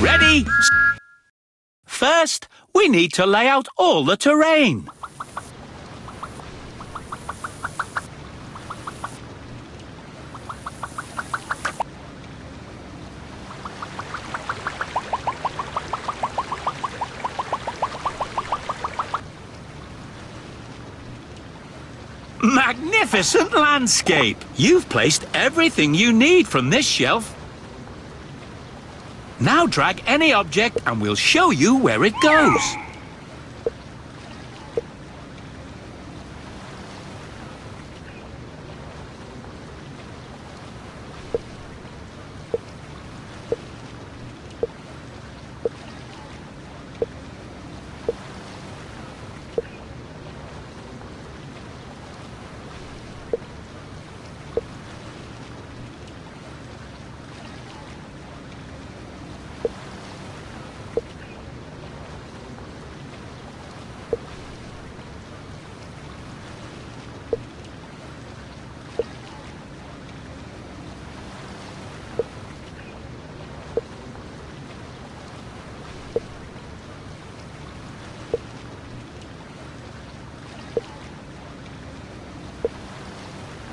Ready? First, we need to lay out all the terrain. Magnificent landscape! You've placed everything you need from this shelf. Now drag any object and we'll show you where it goes.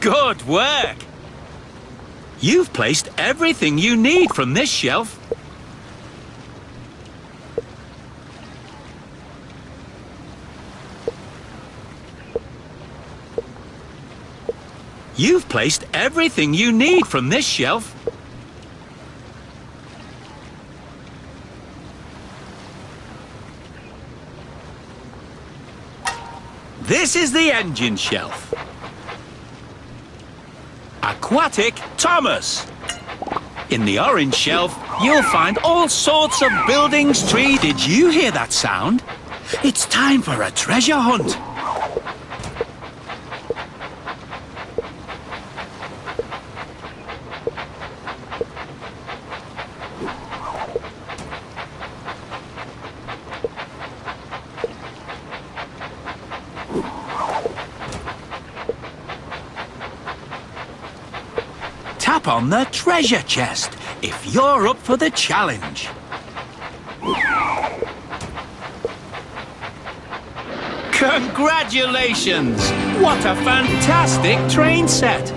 Good work! You've placed everything you need from this shelf. You've placed everything you need from this shelf. This is the engine shelf. Aquatic Thomas. In the orange shelf, you'll find all sorts of buildings, trees. Did you hear that sound? It's time for a treasure hunt. Tap on the treasure chest if you're up for the challenge. Congratulations! What a fantastic train set!